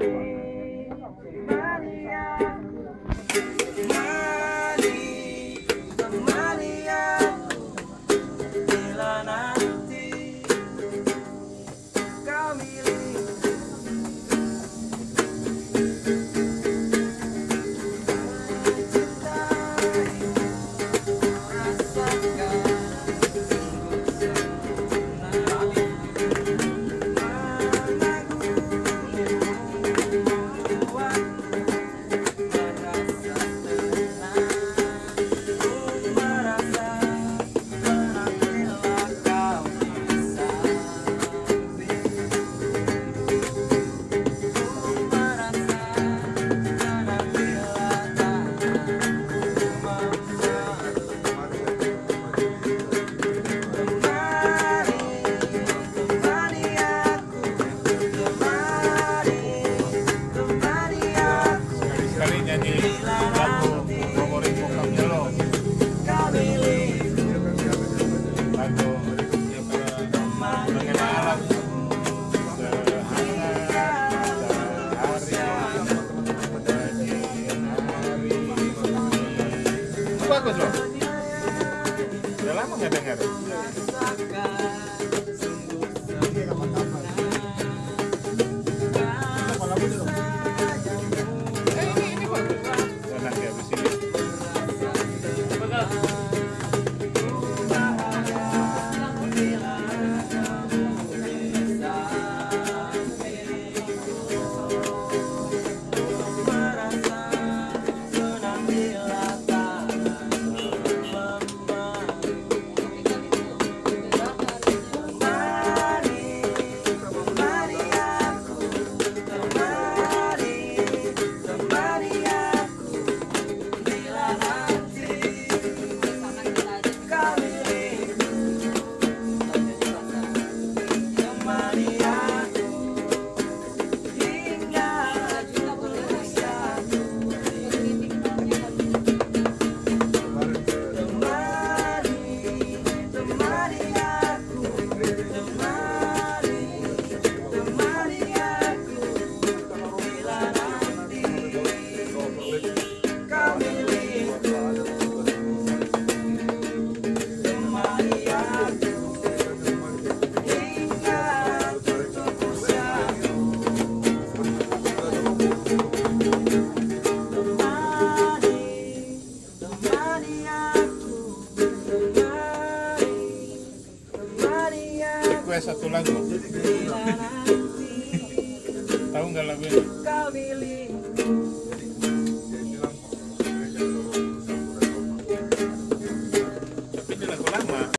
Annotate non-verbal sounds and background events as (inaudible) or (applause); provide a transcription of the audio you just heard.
对吧？Udah lama nggak dengar. ada satu lagu. (laughs) Tahu nggak lagu ini tapi ini lagu lama.